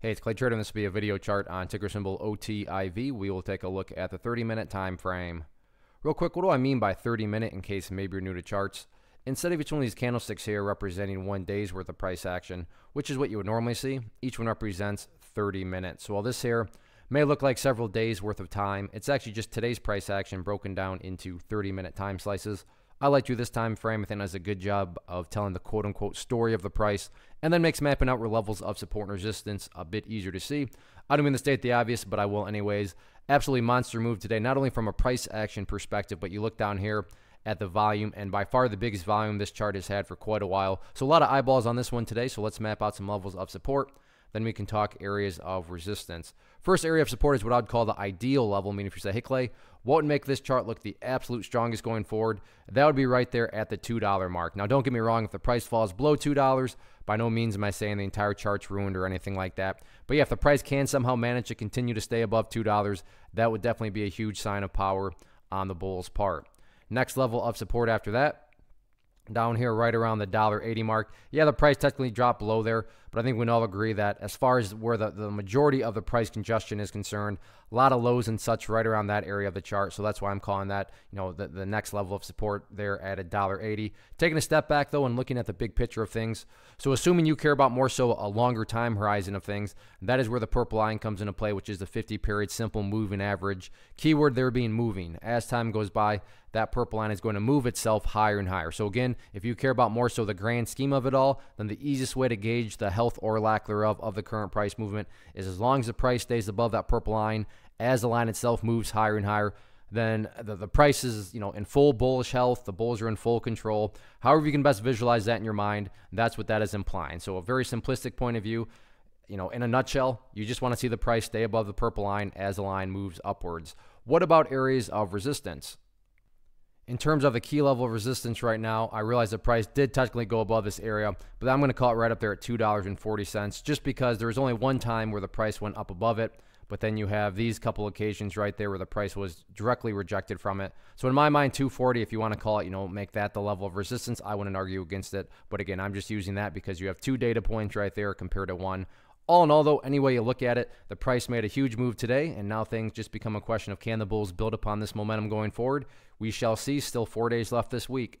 Hey, it's Clay Trader, and this will be a video chart on ticker symbol OTIV. We will take a look at the 30-minute time frame. Real quick, what do I mean by 30-minute in case maybe you're new to charts? Instead of each one of these candlesticks here representing one day's worth of price action, which is what you would normally see, each one represents 30 minutes. So while this here may look like several days worth of time, it's actually just today's price action broken down into 30-minute time slices. I like you this time frame. I think does a good job of telling the quote unquote story of the price and then makes mapping out where levels of support and resistance a bit easier to see. I don't mean to state the obvious, but I will anyways. Absolutely monster move today, not only from a price action perspective, but you look down here at the volume, and by far the biggest volume this chart has had for quite a while. So a lot of eyeballs on this one today, so let's map out some levels of support. Then we can talk areas of resistance. First area of support is what I'd call the ideal level, meaning if you say, hey, Clay, what would make this chart look the absolute strongest going forward? That would be right there at the $2 mark. Now, don't get me wrong, if the price falls below $2, by no means am I saying the entire chart's ruined or anything like that. But yeah, if the price can somehow manage to continue to stay above $2, that would definitely be a huge sign of power on the bull's part. Next level of support after that, down here right around the dollar 80 mark. Yeah, the price technically dropped below there, but I think we can all agree that as far as where the, the majority of the price congestion is concerned, a lot of lows and such right around that area of the chart. So that's why I'm calling that, you know, the, the next level of support there at $1.80. Taking a step back though and looking at the big picture of things. So assuming you care about more so a longer time horizon of things, that is where the purple line comes into play, which is the 50 period simple moving average. Keyword there being moving. As time goes by, that purple line is going to move itself higher and higher. So again, if you care about more so the grand scheme of it all, then the easiest way to gauge the health or lack thereof of the current price movement is as long as the price stays above that purple line, as the line itself moves higher and higher, then the, the price is you know in full bullish health. The bulls are in full control. However you can best visualize that in your mind that's what that is implying. So a very simplistic point of view you know in a nutshell you just want to see the price stay above the purple line as the line moves upwards. What about areas of resistance in terms of the key level of resistance right now, I realize the price did technically go above this area, but I'm going to call it right up there at $2.40 just because there was only one time where the price went up above it, but then you have these couple occasions right there where the price was directly rejected from it. So in my mind, 240, if you want to call it, you know, make that the level of resistance, I wouldn't argue against it. But again, I'm just using that because you have two data points right there compared to one. All in all, though, any way you look at it, the price made a huge move today, and now things just become a question of can the Bulls build upon this momentum going forward? We shall see. Still four days left this week.